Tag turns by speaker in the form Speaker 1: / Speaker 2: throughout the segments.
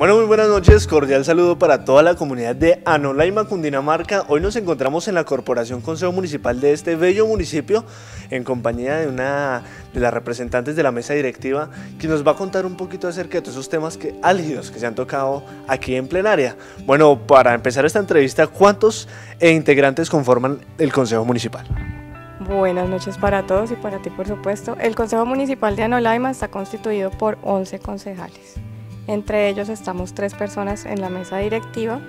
Speaker 1: Bueno, muy buenas noches, cordial saludo para toda la comunidad de Anolaima, Cundinamarca. Hoy nos encontramos en la Corporación Consejo Municipal de este bello municipio en compañía de una de las representantes de la mesa directiva que nos va a contar un poquito acerca de todos esos temas que, álgidos que se han tocado aquí en plenaria. Bueno, para empezar esta entrevista, ¿cuántos integrantes conforman el Consejo Municipal?
Speaker 2: Buenas noches para todos y para ti por supuesto. El Consejo Municipal de Anolaima está constituido por 11 concejales. Entre ellos estamos tres personas en la mesa directiva,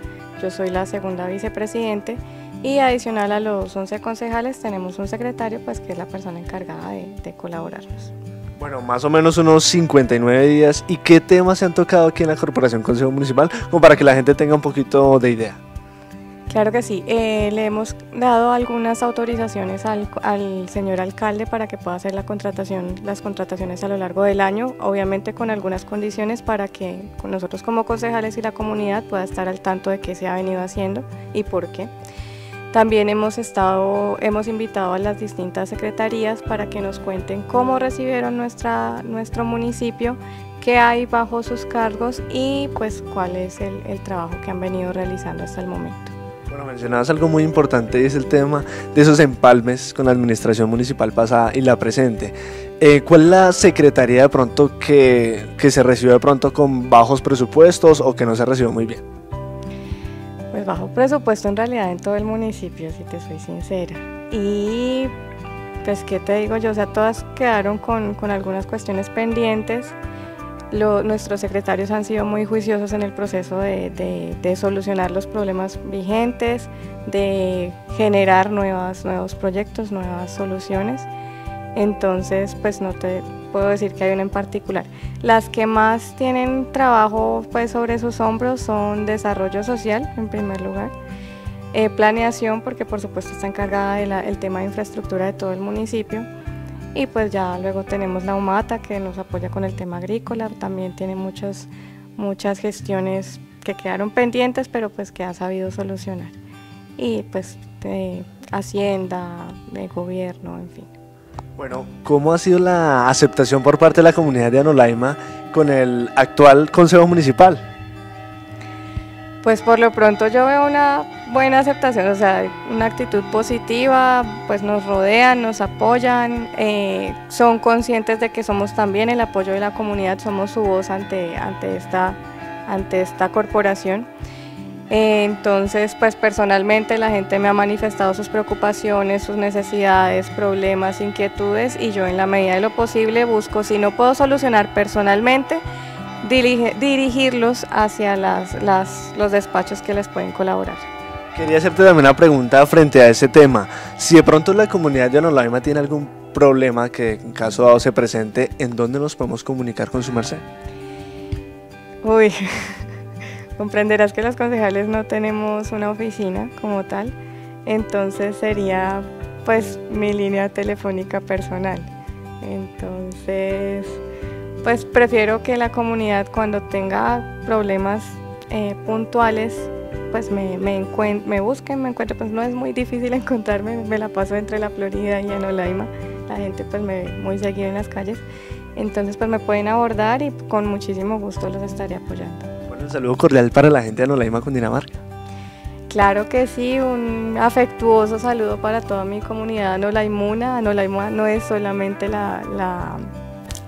Speaker 2: yo soy la segunda vicepresidente y adicional a los 11 concejales tenemos un secretario pues que es la persona encargada de, de colaborarnos.
Speaker 1: Bueno, más o menos unos 59 días. ¿Y qué temas se han tocado aquí en la Corporación Consejo Municipal? Como para que la gente tenga un poquito de idea.
Speaker 2: Claro que sí, eh, le hemos dado algunas autorizaciones al, señor alcalde para que pueda hacer las contrataciones a lo largo del año, obviamente con algunas condiciones para que nosotros como concejales y la comunidad pueda estar al tanto de qué se ha venido haciendo y por qué. También hemos, estado, hemos invitado a las distintas secretarías para que nos cuenten cómo recibieron nuestra, nuestro municipio, qué hay bajo sus cargos y pues cuál es el trabajo que han venido realizando hasta el momento.
Speaker 1: Bueno, mencionabas algo muy importante y es el tema de esos empalmes con la administración municipal pasada y la presente. Eh, ¿Cuál es la secretaría de pronto que, que, se recibió de pronto con bajos presupuestos o que no se recibió muy bien?
Speaker 2: Pues bajo presupuesto en realidad en todo el municipio, si te soy sincera. Y pues qué te digo yo, o sea, todas quedaron con, con algunas cuestiones pendientes nuestros secretarios han sido muy juiciosos en el proceso de, de, de, solucionar los problemas vigentes, de generar nuevos proyectos, nuevas soluciones. Entonces, pues no te puedo decir que hay una en particular. Las que más tienen trabajo pues, sobre sus hombros son desarrollo social, en primer lugar, eh, planeación, porque por supuesto está encargada del tema de infraestructura de todo el municipio, y pues ya luego tenemos la UMATA que nos apoya con el tema agrícola, también tiene muchas, muchas gestiones que quedaron pendientes, pero pues que ha sabido solucionar. Y pues Hacienda, gobierno, en fin.
Speaker 1: Bueno, ¿cómo ha sido la aceptación por parte de la comunidad de Anolaima con el actual Consejo Municipal?
Speaker 2: Pues por lo pronto yo veo una buena aceptación, o sea, una actitud positiva, pues nos rodean, nos apoyan, eh, son conscientes de que somos también el apoyo de la comunidad, somos su voz ante, ante, esta, ante esta corporación. Entonces, pues personalmente la gente me ha manifestado sus preocupaciones, sus necesidades, problemas, inquietudes y yo en la medida de lo posible busco, si no puedo solucionar personalmente, dirige, dirigirlos hacia las, las, los despachos que les pueden colaborar.
Speaker 1: Quería hacerte también una pregunta frente a ese tema. Si de pronto la comunidad de Anolaima tiene algún problema que en caso dado se presente, ¿en dónde nos podemos comunicar con su merced?
Speaker 2: Uy, comprenderás que los concejales no tenemos una oficina como tal, entonces sería pues mi línea telefónica personal. Entonces pues prefiero que la comunidad cuando tenga problemas eh, puntuales pues me, me, me, busquen, me encuentren, pues no es muy difícil encontrarme, me la paso entre la Florida y Anolaima, la gente pues me ve muy seguido en las calles, entonces pues me pueden abordar y con muchísimo gusto los estaré apoyando.
Speaker 1: Bueno, un saludo cordial para la gente de Anolaima, Cundinamarca.
Speaker 2: Claro que sí, un afectuoso saludo para toda mi comunidad anolaimuna. Anolaima no es solamente la, la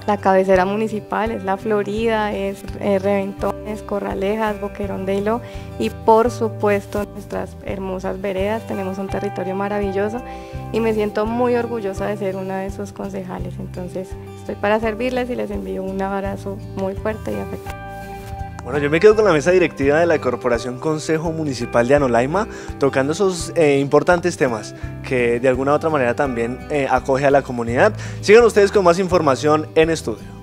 Speaker 2: la cabecera municipal es La Florida, es eh, Reventones, Corralejas, Boquerón de Hilo y por supuesto nuestras hermosas veredas. Tenemos un territorio maravilloso y me siento muy orgullosa de ser una de sus concejales. Entonces estoy para servirles y les envío un abrazo muy fuerte y afectuoso.
Speaker 1: Bueno, yo me quedo con la mesa directiva de la Corporación Consejo Municipal de Anolaima, tocando esos eh, importantes temas que de alguna u otra manera también eh, acoge a la comunidad. Sigan ustedes con más información en estudio.